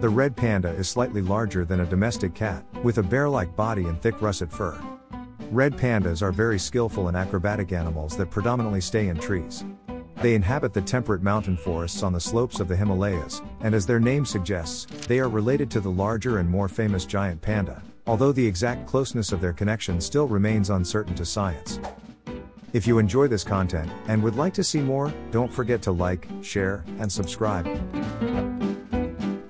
The red panda is slightly larger than a domestic cat, with a bear-like body and thick russet fur. Red pandas are very skillful and acrobatic animals that predominantly stay in trees. They inhabit the temperate mountain forests on the slopes of the Himalayas, and as their name suggests, they are related to the larger and more famous giant panda, although the exact closeness of their connection still remains uncertain to science. If you enjoy this content and would like to see more, don't forget to like, share, and subscribe.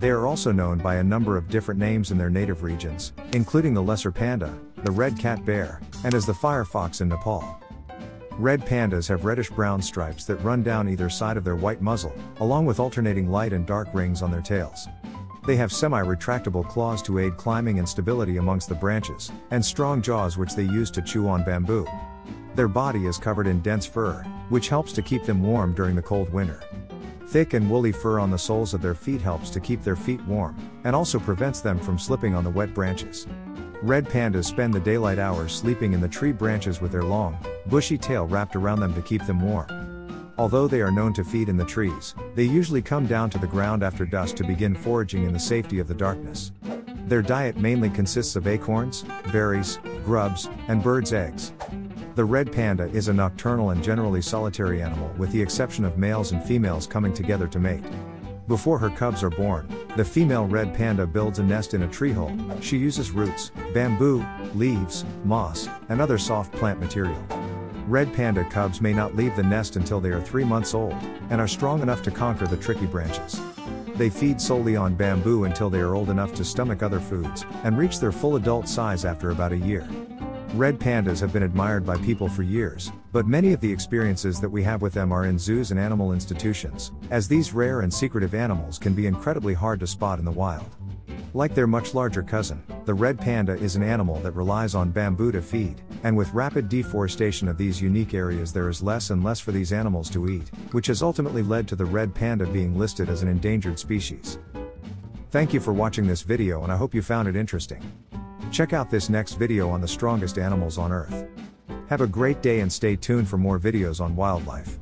They are also known by a number of different names in their native regions, including the lesser panda, the red cat bear, and as the firefox in Nepal. Red pandas have reddish brown stripes that run down either side of their white muzzle, along with alternating light and dark rings on their tails. They have semi-retractable claws to aid climbing and stability amongst the branches, and strong jaws which they use to chew on bamboo. Their body is covered in dense fur, which helps to keep them warm during the cold winter. Thick and woolly fur on the soles of their feet helps to keep their feet warm, and also prevents them from slipping on the wet branches. Red pandas spend the daylight hours sleeping in the tree branches with their long, bushy tail wrapped around them to keep them warm. Although they are known to feed in the trees, they usually come down to the ground after dusk to begin foraging in the safety of the darkness. Their diet mainly consists of acorns, berries, grubs, and birds' eggs. The red panda is a nocturnal and generally solitary animal with the exception of males and females coming together to mate. Before her cubs are born, the female red panda builds a nest in a tree hole. She uses roots, bamboo, leaves, moss, and other soft plant material. Red panda cubs may not leave the nest until they are 3 months old, and are strong enough to conquer the tricky branches. They feed solely on bamboo until they are old enough to stomach other foods, and reach their full adult size after about a year. Red pandas have been admired by people for years, but many of the experiences that we have with them are in zoos and animal institutions, as these rare and secretive animals can be incredibly hard to spot in the wild. Like their much larger cousin, the red panda is an animal that relies on bamboo to feed, and with rapid deforestation of these unique areas there is less and less for these animals to eat, which has ultimately led to the red panda being listed as an endangered species. Thank you for watching this video and I hope you found it interesting. Check out this next video on the strongest animals on earth. Have a great day and stay tuned for more videos on wildlife.